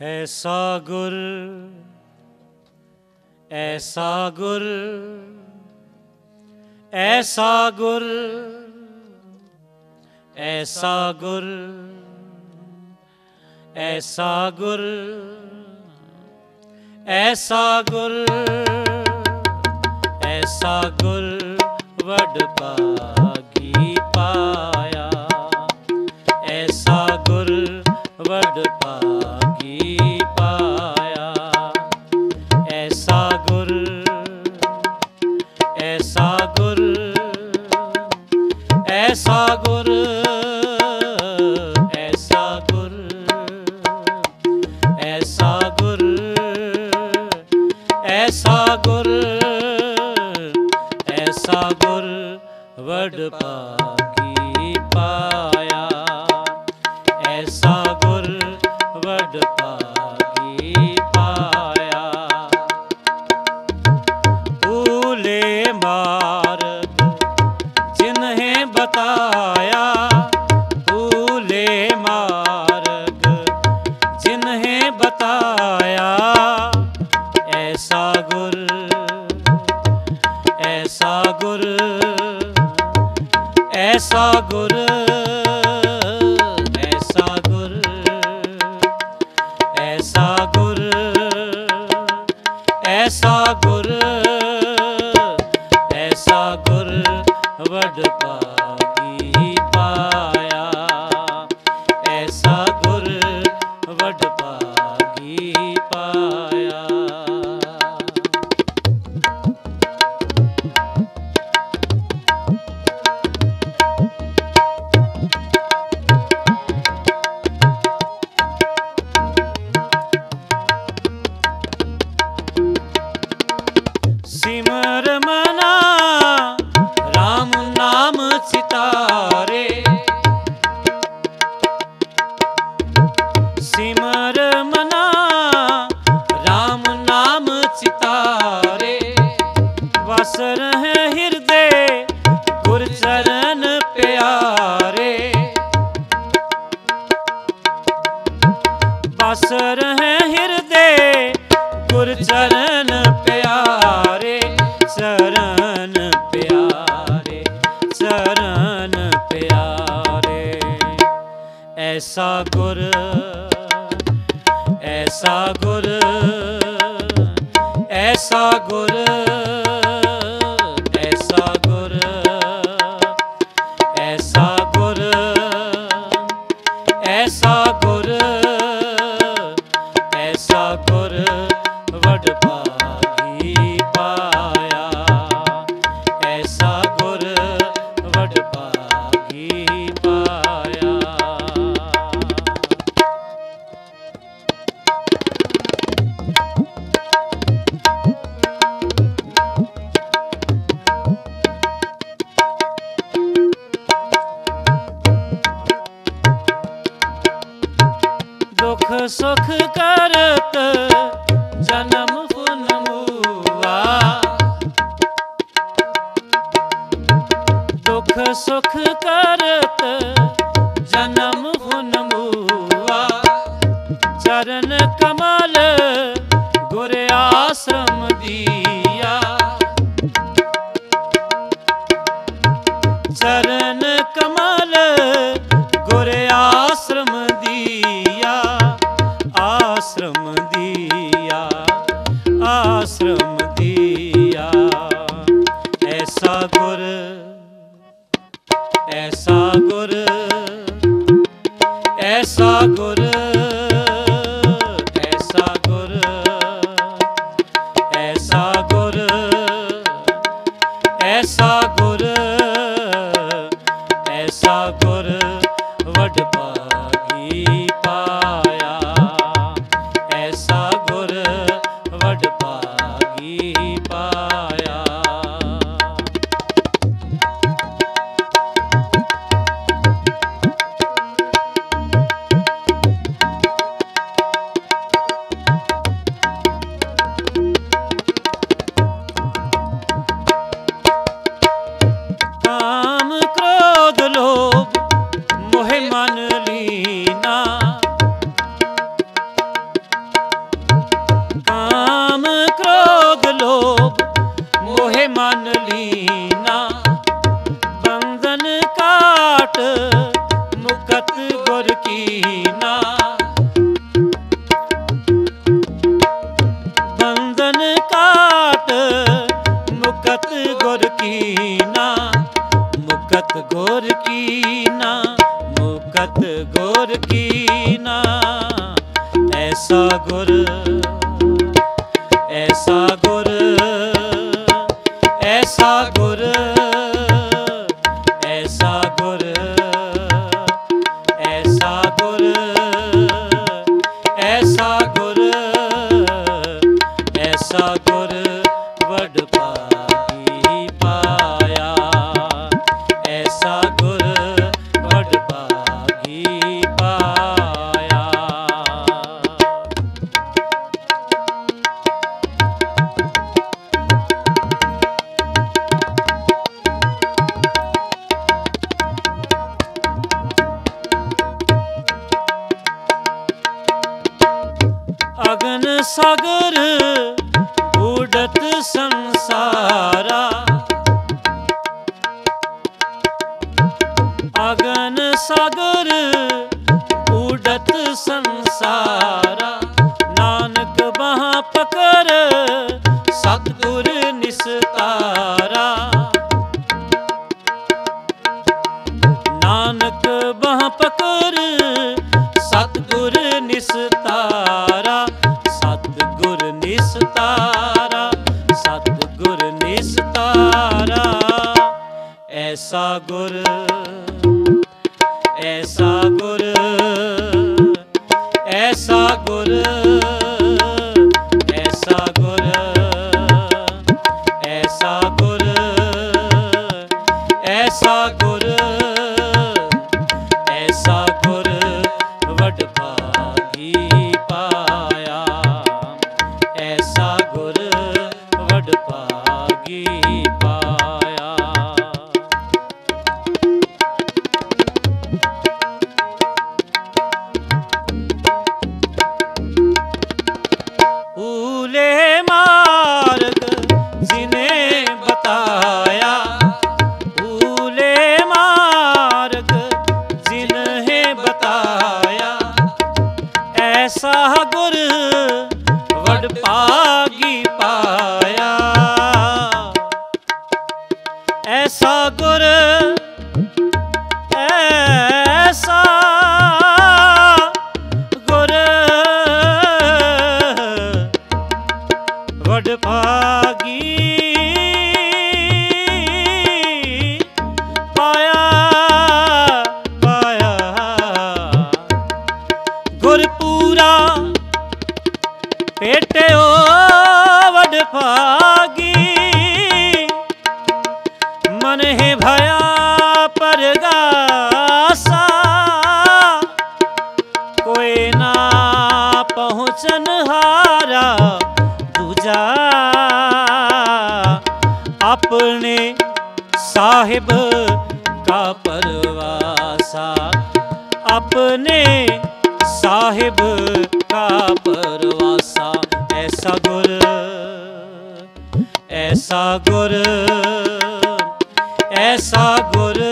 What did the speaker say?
ਐਸਾ ਗੁਰ ਐਸਾ ਗੁਰ ਐਸਾ ਗੁਰ ਐਸਾ ਗੁਰ ਐਸਾ ਗੁਰ ਐਸਾ ਗੁਰ ਐਸਾ ਗੁਰ ਵਡ ਭਾਗੀ ਪਾਇਆ। ਐਸਾ ਗੁਰ ਵਡ ਭਾਗੀ ਐਸਾ ਗੁਰ ਐਸਾ ਗੁਰ ਐਸਾ ਗੁਰ ਐਸਾ ਗੁਰ ਐਸਾ ਗੁਰ ਐਸਾ ਗੁਰ ਵਡ ਭਾਗੀ ਪਾਇਆ ਊਲੇ ਮਾਰਗ, ਜਿਨਹੇ ਬਤਾਇਆ, ਐਸਾ ਗੁਰ ਐਸਾ ਗੁਰ ਐਸਾ ਗੁਰ ਐਸਾ ਗੁਰ ਐਸਾ ਗੁਰ ਐਸਾ ਗੁਰ ਐਸਾ ਗੁਰ, ਵਡ ਐਸਾ ਗੁਰ ਐਸਾ ਗੁਰ ਐਸਾ ਗੁਰ। ਸੁਖ ਕਰਤ ਜਨਮ ਫੁਨ ਮੂਆ ਚਰਨ ਕਮਲ ਗੁਰ ਆਸਰਮ ਦੀਆ। ਚਰਨ ਕਮਲ ਗੁਰ ਆਸਰਮ ਦੀਆ। ਆਸਰਮ ਦੀਆ, ਆਸਰਮ ਗੁਰ ਐਸਾ ਗੁਰ ਗੋਰ ਕੀਨਾ, ਮੁਕਤ ਗੋਰ ਕੀਨਾ, ਮੁਕਤ ਗੋਰ ਕੀਨਾ। ਐਸਾ ਗੁਰ ਐਸਾ ਗੁਰ ਐਸਾ ਗੁਰ ਐਸਾ ਗੁਰ। ਅਗਨ ਸਾਗਰ ਉਡਤ ਸੰਸਾਰਾ। ਅਗਨ ਸਾਗਰ ਉਡਤ ਸੰਸਾਰਾ। ਨਾਨਕ ਬਾਹ ਪਕੜ ਸਤਿਗੁਰ ਐਸਾ ਗੁਰ ਐਸਾ ਗੁਰ ਐਸਾ ਗੁਰ ਐਸਾ ਗੁਰ ਐਸਾ ਗੁਰ ਐਸਾ ਗੁਰ। ਐਸਾ ਗੁਰ ਵਡ ਭਾਗੀ ਪਾਇਆ। ਐਸਾ ਗੁਰ ਐਸਾ ਗੁਰ ਵਡ ਭਾਗੀ ਸਾਹਿਬ ਕਾ ਪਰਵਾਸਾ ਆਪਣੇ ਸਾਹਿਬ ਕਾ ਪਰਵਾਸਾ ਐਸਾ ਗੁਰ ਐਸਾ ਗੁਰ ਐਸਾ ਗੁਰ।